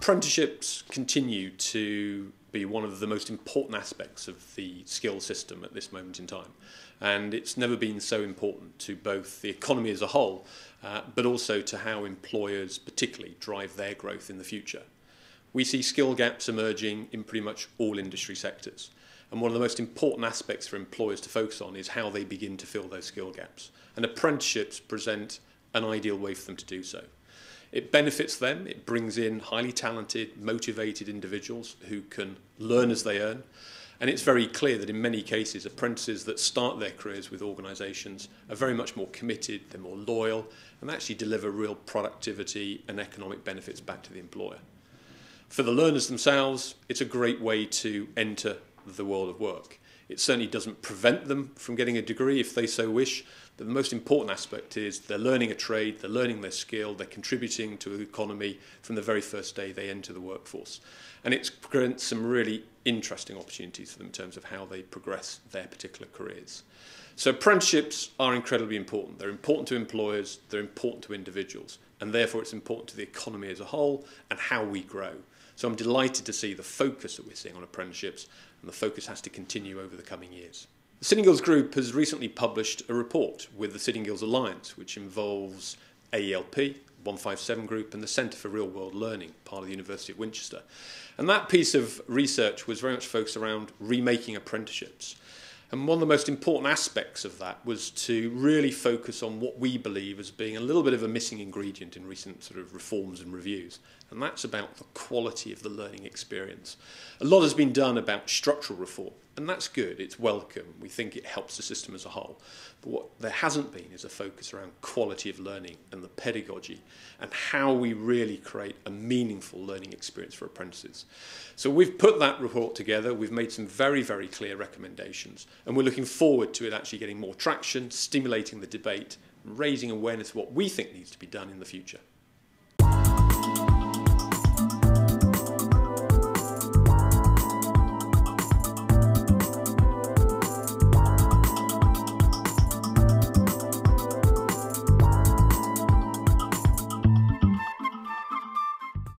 Apprenticeships continue to be one of the most important aspects of the skill system at this moment in time. And it's never been so important to both the economy as a whole, uh, but also to how employers particularly drive their growth in the future. We see skill gaps emerging in pretty much all industry sectors. And one of the most important aspects for employers to focus on is how they begin to fill those skill gaps. And apprenticeships present an ideal way for them to do so. It benefits them. It brings in highly talented, motivated individuals who can learn as they earn. And it's very clear that in many cases, apprentices that start their careers with organisations are very much more committed, they're more loyal, and actually deliver real productivity and economic benefits back to the employer. For the learners themselves, it's a great way to enter the world of work. It certainly doesn't prevent them from getting a degree if they so wish the most important aspect is they're learning a trade, they're learning their skill, they're contributing to the economy from the very first day they enter the workforce. And it presents some really interesting opportunities for them in terms of how they progress their particular careers. So apprenticeships are incredibly important. They're important to employers, they're important to individuals, and therefore it's important to the economy as a whole and how we grow. So I'm delighted to see the focus that we're seeing on apprenticeships, and the focus has to continue over the coming years. The City & Guilds Group has recently published a report with the Sitting City & Guilds Alliance, which involves AELP, 157 Group, and the Centre for Real World Learning, part of the University of Winchester. And that piece of research was very much focused around remaking apprenticeships. And one of the most important aspects of that was to really focus on what we believe as being a little bit of a missing ingredient in recent sort of reforms and reviews. And that's about the quality of the learning experience. A lot has been done about structural reform, and that's good, it's welcome. We think it helps the system as a whole. But what there hasn't been is a focus around quality of learning and the pedagogy and how we really create a meaningful learning experience for apprentices. So we've put that report together, we've made some very, very clear recommendations, and we're looking forward to it actually getting more traction, stimulating the debate, raising awareness of what we think needs to be done in the future.